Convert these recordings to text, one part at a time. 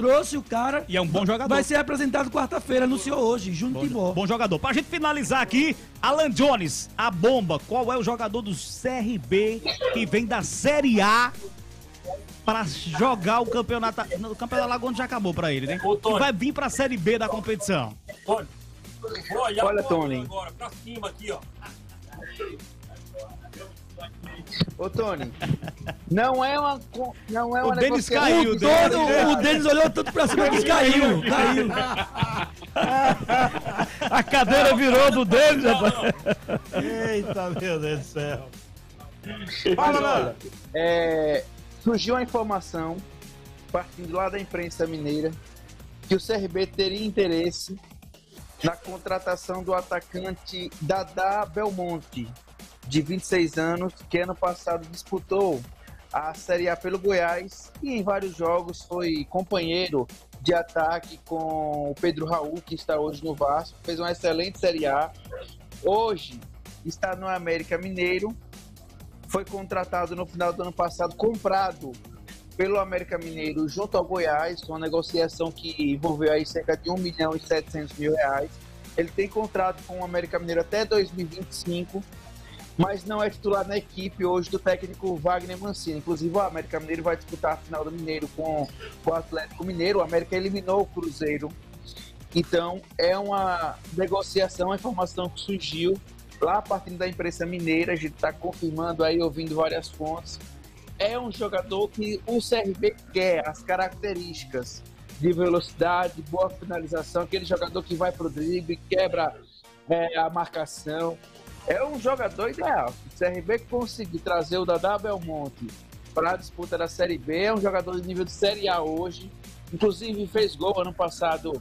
Trouxe o cara. E é um bom jogador. Vai ser apresentado quarta-feira, anunciou hoje, Júnior Timó. Bom jogador. Pra gente finalizar aqui, Alan Jones, a bomba. Qual é o jogador do CRB que vem da Série A para jogar o campeonato? O campeonato Alagoano já acabou pra ele, né? Ô, Tony. E vai vir pra Série B da competição. Olha, vou olhar Olha, pro Tony. agora, pra cima aqui, ó. Ô, Tony, não é uma, não é O uma Denis negociação- caiu, O, Denis. dono, o Denis olhou tudo pra cima e caiu. Caiu. A cadeira virou do Não, rapaz. Eita, meu Deus do céu. Mas Fala, olha, Nando. é, surgiu a informação, partindo lá da imprensa mineira, que o CRB teria interesse na contratação do atacante Dadá Belmonte, de 26 anos, que ano passado disputou a Série A pelo Goiás e em vários jogos foi companheiro de ataque com o Pedro Raul, que está hoje no Vasco, fez uma excelente Série A. Hoje está no América Mineiro, foi contratado no final do ano passado, comprado pelo América Mineiro junto ao Goiás, uma negociação que envolveu aí cerca de 1 milhão e 700 mil reais. Ele tem contrato com o América Mineiro até 2025, mas não é titular na equipe hoje do técnico Wagner Mancini. Inclusive, o América Mineiro vai disputar a final do Mineiro com, o Atlético Mineiro. O América eliminou o Cruzeiro. Então, é uma negociação, uma informação que surgiu lá partindo da imprensa mineira. A gente está confirmando aí, ouvindo várias fontes. É um jogador que o CRB quer, as características de velocidade, boa finalização, aquele jogador que vai pro drible, quebra é, a marcação. É um jogador ideal. O CRB conseguir trazer o Dadá Belmonte para a disputa da Série B, é um jogador de nível de Série A hoje. Inclusive fez gol ano passado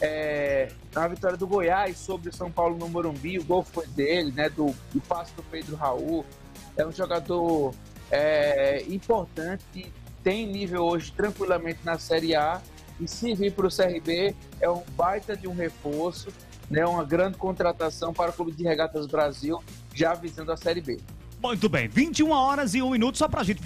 é, na vitória do Goiás sobre o São Paulo no Morumbi. O gol foi dele, né? Do, do passe do Pedro Raul. É um jogador é, importante, tem nível hoje tranquilamente na Série A. E se vir para o CRB, é um baita de um reforço, né? Uma grande contratação para o Clube de Regatas Brasil, já visando a Série B. Muito bem, 21 horas e 1 minuto só pra gente